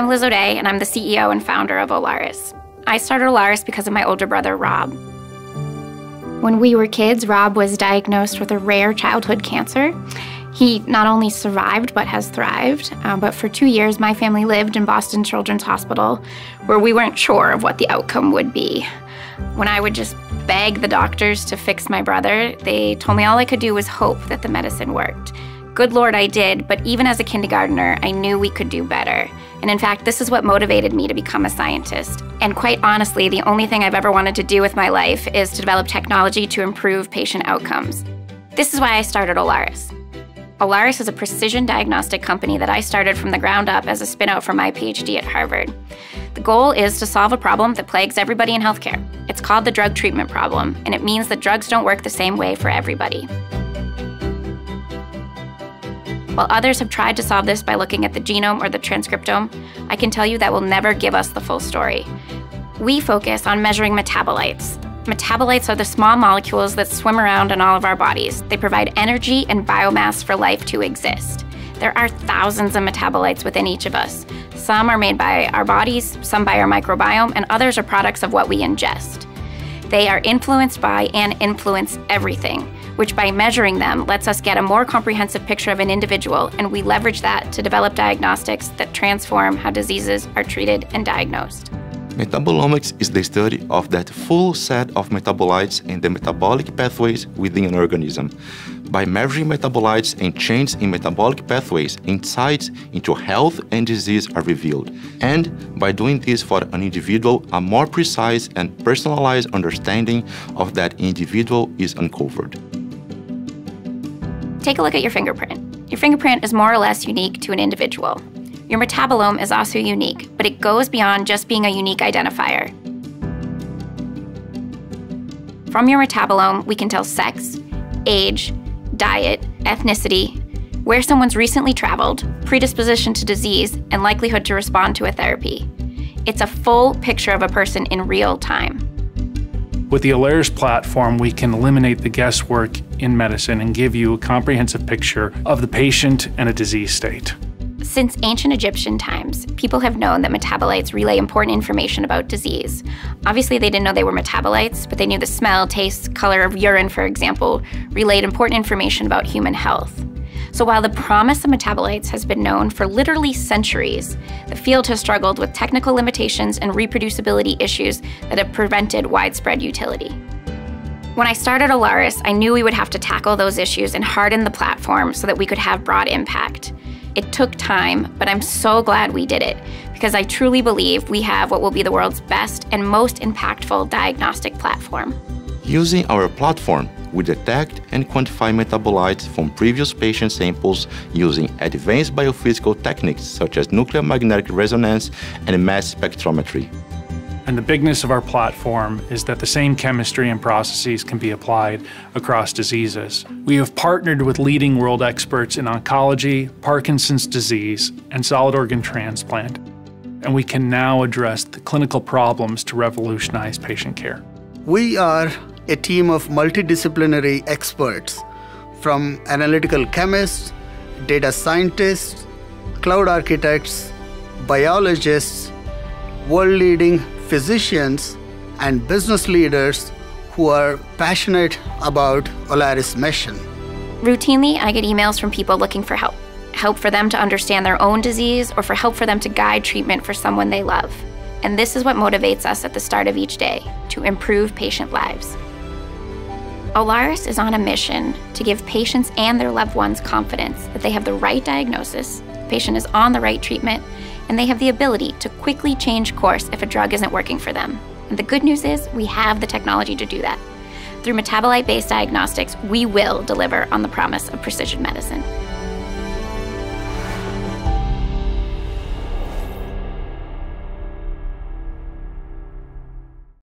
I'm Liz O'Day, and I'm the CEO and founder of Olaris. I started Olaris because of my older brother, Rob. When we were kids, Rob was diagnosed with a rare childhood cancer. He not only survived but has thrived. Uh, but for two years, my family lived in Boston Children's Hospital, where we weren't sure of what the outcome would be. When I would just beg the doctors to fix my brother, they told me all I could do was hope that the medicine worked. Good Lord, I did, but even as a kindergartner, I knew we could do better. And in fact, this is what motivated me to become a scientist. And quite honestly, the only thing I've ever wanted to do with my life is to develop technology to improve patient outcomes. This is why I started Olaris. Olaris is a precision diagnostic company that I started from the ground up as a spinout from my PhD at Harvard. The goal is to solve a problem that plagues everybody in healthcare. It's called the drug treatment problem, and it means that drugs don't work the same way for everybody. While others have tried to solve this by looking at the genome or the transcriptome, I can tell you that will never give us the full story. We focus on measuring metabolites. Metabolites are the small molecules that swim around in all of our bodies. They provide energy and biomass for life to exist. There are thousands of metabolites within each of us. Some are made by our bodies, some by our microbiome, and others are products of what we ingest. They are influenced by and influence everything which by measuring them lets us get a more comprehensive picture of an individual, and we leverage that to develop diagnostics that transform how diseases are treated and diagnosed. Metabolomics is the study of that full set of metabolites and the metabolic pathways within an organism. By measuring metabolites and changes in metabolic pathways, insights into health and disease are revealed. And by doing this for an individual, a more precise and personalized understanding of that individual is uncovered. Take a look at your fingerprint. Your fingerprint is more or less unique to an individual. Your metabolome is also unique, but it goes beyond just being a unique identifier. From your metabolome, we can tell sex, age, diet, ethnicity, where someone's recently traveled, predisposition to disease, and likelihood to respond to a therapy. It's a full picture of a person in real time. With the Olaris platform, we can eliminate the guesswork in medicine and give you a comprehensive picture of the patient and a disease state. Since ancient Egyptian times, people have known that metabolites relay important information about disease. Obviously, they didn't know they were metabolites, but they knew the smell, taste, color of urine, for example, relayed important information about human health. So while the promise of metabolites has been known for literally centuries, the field has struggled with technical limitations and reproducibility issues that have prevented widespread utility. When I started Olaris, I knew we would have to tackle those issues and harden the platform so that we could have broad impact. It took time, but I'm so glad we did it because I truly believe we have what will be the world's best and most impactful diagnostic platform. Using our platform, we detect and quantify metabolites from previous patient samples using advanced biophysical techniques such as nuclear magnetic resonance and mass spectrometry. And the bigness of our platform is that the same chemistry and processes can be applied across diseases. We have partnered with leading world experts in oncology, Parkinson's disease, and solid organ transplant. And we can now address the clinical problems to revolutionize patient care. We are a team of multidisciplinary experts from analytical chemists, data scientists, cloud architects, biologists, world leading physicians, and business leaders who are passionate about Olaris' mission. Routinely, I get emails from people looking for help help for them to understand their own disease or for help for them to guide treatment for someone they love. And this is what motivates us at the start of each day to improve patient lives. Olaris is on a mission to give patients and their loved ones confidence that they have the right diagnosis, the patient is on the right treatment, and they have the ability to quickly change course if a drug isn't working for them. And the good news is we have the technology to do that. Through metabolite based diagnostics, we will deliver on the promise of precision medicine.